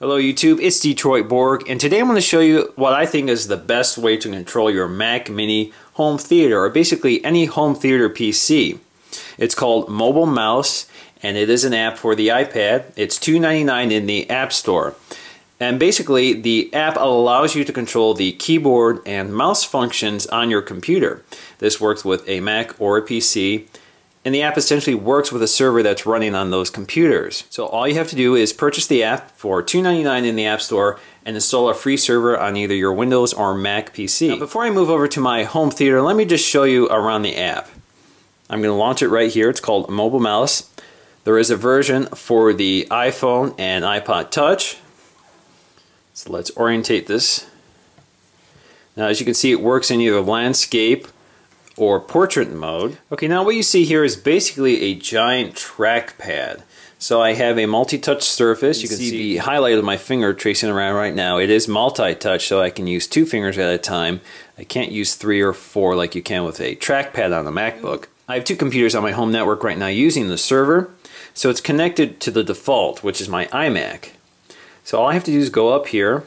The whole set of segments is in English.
Hello YouTube, it's Detroit Borg, and today I'm going to show you what I think is the best way to control your Mac Mini home theater, or basically any home theater PC. It's called Mobile Mouse, and it is an app for the iPad. It's $2.99 in the App Store. And basically, the app allows you to control the keyboard and mouse functions on your computer. This works with a Mac or a PC, and the app essentially works with a server that's running on those computers. So all you have to do is purchase the app for $2.99 in the App Store and install a free server on either your Windows or Mac PC. Now, before I move over to my home theater, let me just show you around the app. I'm going to launch it right here. It's called Mobile Mouse. There is a version for the iPhone and iPod Touch. So let's orientate this. Now as you can see it works in either landscape or portrait mode. Okay, now what you see here is basically a giant trackpad. So I have a multi-touch surface. You can see the highlight of my finger tracing around right now. It is multi-touch, so I can use two fingers at a time. I can't use three or four like you can with a trackpad on a MacBook. I have two computers on my home network right now using the server. So it's connected to the default, which is my iMac. So all I have to do is go up here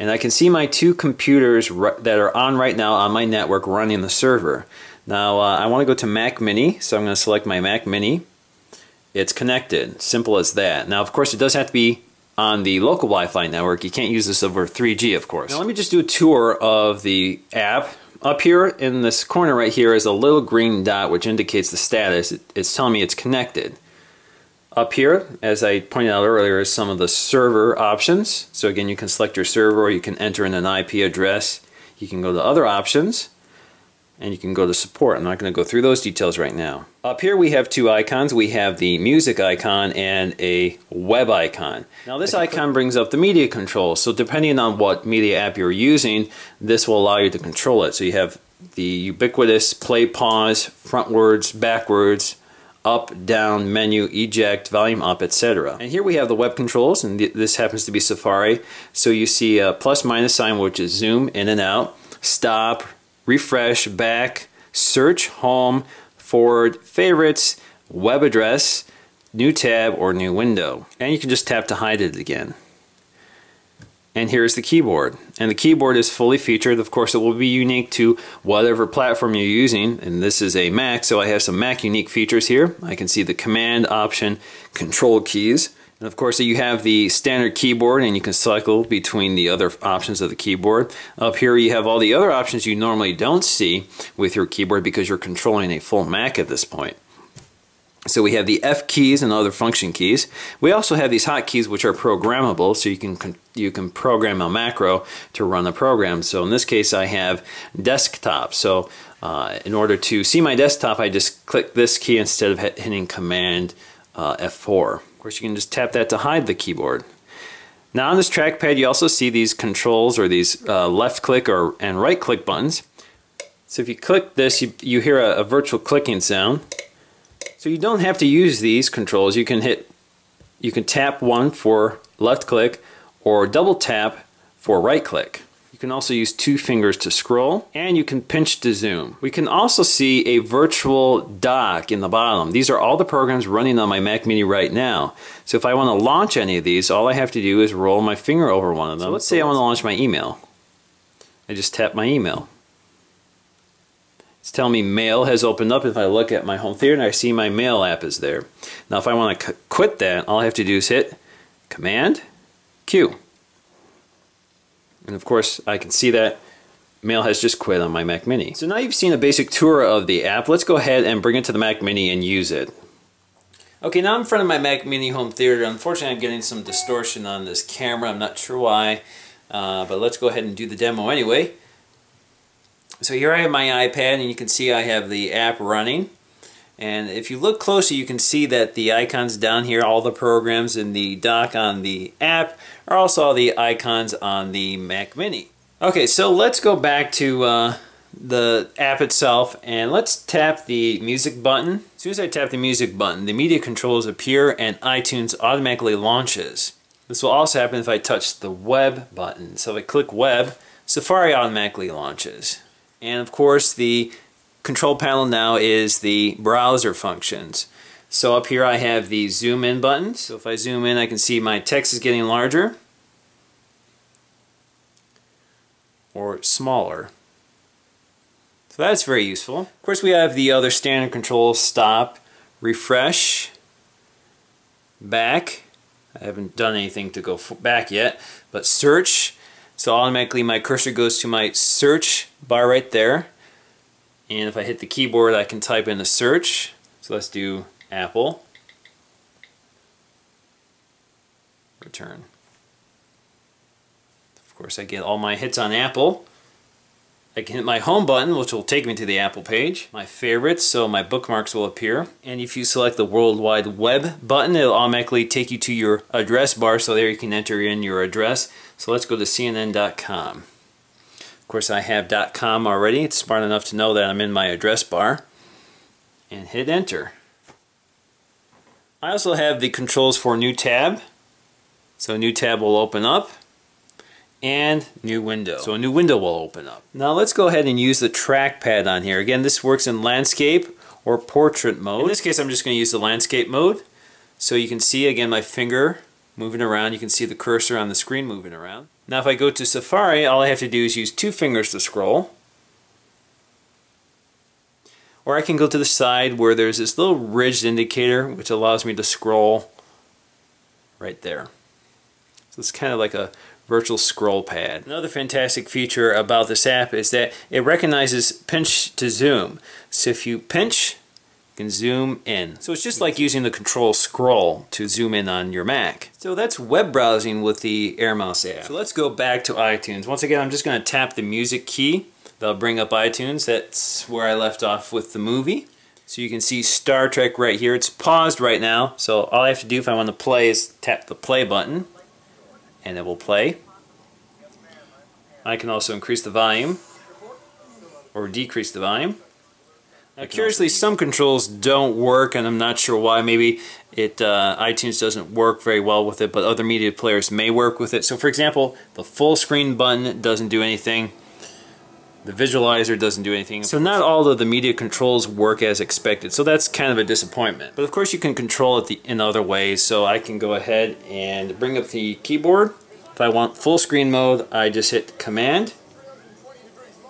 and I can see my two computers that are on right now on my network running the server. Now uh, I want to go to Mac Mini, so I'm going to select my Mac Mini. It's connected, simple as that. Now of course it does have to be on the local Wi-Fi network. You can't use this over 3G of course. Now let me just do a tour of the app. Up here in this corner right here is a little green dot which indicates the status. It's telling me it's connected. Up here, as I pointed out earlier, is some of the server options. So again, you can select your server or you can enter in an IP address. You can go to other options and you can go to support. I'm not going to go through those details right now. Up here we have two icons. We have the music icon and a web icon. Now this icon brings up the media control. So depending on what media app you're using, this will allow you to control it. So you have the ubiquitous play, pause, frontwards, backwards, up, down, menu, eject, volume up, etc. And here we have the web controls, and th this happens to be Safari. So you see a plus minus sign, which is zoom in and out, stop, refresh, back, search, home, forward, favorites, web address, new tab, or new window. And you can just tap to hide it again and here's the keyboard. And the keyboard is fully featured. Of course it will be unique to whatever platform you're using. And this is a Mac so I have some Mac unique features here. I can see the command option control keys. And of course you have the standard keyboard and you can cycle between the other options of the keyboard. Up here you have all the other options you normally don't see with your keyboard because you're controlling a full Mac at this point so we have the F keys and other function keys. We also have these hotkeys which are programmable, so you can you can program a macro to run a program. So in this case, I have desktop. So uh, in order to see my desktop, I just click this key instead of hitting Command uh, F4. Of course, you can just tap that to hide the keyboard. Now on this trackpad, you also see these controls or these uh, left click or and right click buttons. So if you click this, you, you hear a, a virtual clicking sound. So you don't have to use these controls. You can hit, you can tap one for left click or double tap for right click. You can also use two fingers to scroll and you can pinch to zoom. We can also see a virtual dock in the bottom. These are all the programs running on my Mac Mini right now. So if I want to launch any of these, all I have to do is roll my finger over one of them. So let's say I want to launch my email. I just tap my email. It's telling me mail has opened up. If I look at my home theater and I see my mail app is there. Now if I want to quit that, all I have to do is hit Command Q. And of course I can see that mail has just quit on my Mac Mini. So now you've seen a basic tour of the app. Let's go ahead and bring it to the Mac Mini and use it. Okay, now I'm in front of my Mac Mini home theater. Unfortunately, I'm getting some distortion on this camera. I'm not sure why, uh, but let's go ahead and do the demo anyway. So here I have my iPad and you can see I have the app running. And if you look closely, you can see that the icons down here, all the programs in the dock on the app are also all the icons on the Mac Mini. Okay, so let's go back to uh, the app itself and let's tap the music button. As soon as I tap the music button, the media controls appear and iTunes automatically launches. This will also happen if I touch the web button. So if I click web, Safari automatically launches. And of course the control panel now is the browser functions. So up here I have the zoom in button. So if I zoom in I can see my text is getting larger or smaller. So that's very useful. Of course we have the other standard controls, stop, refresh, back. I haven't done anything to go back yet, but search. So automatically my cursor goes to my search bar right there. And if I hit the keyboard I can type in the search. So let's do Apple. Return. Of course I get all my hits on Apple. I can hit my home button, which will take me to the Apple page. My favorites, so my bookmarks will appear. And if you select the World Wide Web button, it'll automatically take you to your address bar, so there you can enter in your address. So let's go to CNN.com. Of course, I have .com already. It's smart enough to know that I'm in my address bar. And hit enter. I also have the controls for new tab. So new tab will open up and new window. So a new window will open up. Now let's go ahead and use the trackpad on here. Again, this works in landscape or portrait mode. In this case, I'm just going to use the landscape mode. So you can see, again, my finger moving around. You can see the cursor on the screen moving around. Now if I go to Safari, all I have to do is use two fingers to scroll. Or I can go to the side where there's this little ridged indicator which allows me to scroll right there. So it's kind of like a virtual scroll pad. Another fantastic feature about this app is that it recognizes pinch to zoom. So if you pinch, you can zoom in. So it's just like using the control scroll to zoom in on your Mac. So that's web browsing with the AirMouse app. So let's go back to iTunes. Once again, I'm just going to tap the music key. That'll bring up iTunes. That's where I left off with the movie. So you can see Star Trek right here. It's paused right now. So all I have to do if I want to play is tap the play button and it will play. I can also increase the volume or decrease the volume. Now, curiously, some controls don't work, and I'm not sure why. Maybe it uh, iTunes doesn't work very well with it, but other media players may work with it. So, for example, the full screen button doesn't do anything. The visualizer doesn't do anything. So not all of the media controls work as expected. So that's kind of a disappointment. But of course you can control it the, in other ways. So I can go ahead and bring up the keyboard if I want full screen mode, I just hit Command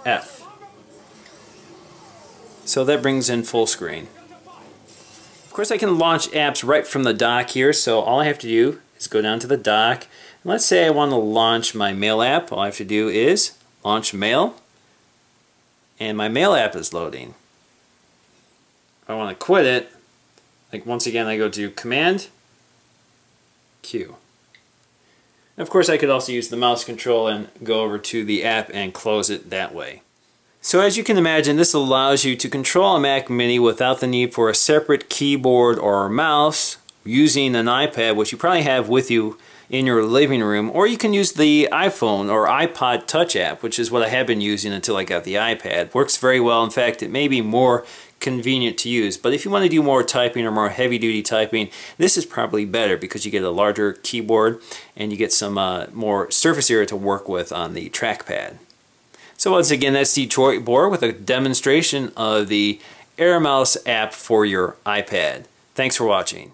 F. So that brings in full screen. Of course I can launch apps right from the dock here, so all I have to do is go down to the dock. And let's say I want to launch my mail app. All I have to do is launch mail, and my mail app is loading. If I want to quit it, like once again I go to Command Q. Of course, I could also use the mouse control and go over to the app and close it that way. So as you can imagine, this allows you to control a Mac Mini without the need for a separate keyboard or mouse using an iPad, which you probably have with you in your living room, or you can use the iPhone or iPod Touch app, which is what I have been using until I got the iPad. Works very well. In fact, it may be more convenient to use. But if you want to do more typing or more heavy duty typing, this is probably better because you get a larger keyboard and you get some uh, more surface area to work with on the trackpad. So once again, that's Detroit Borg with a demonstration of the AirMouse app for your iPad. Thanks for watching.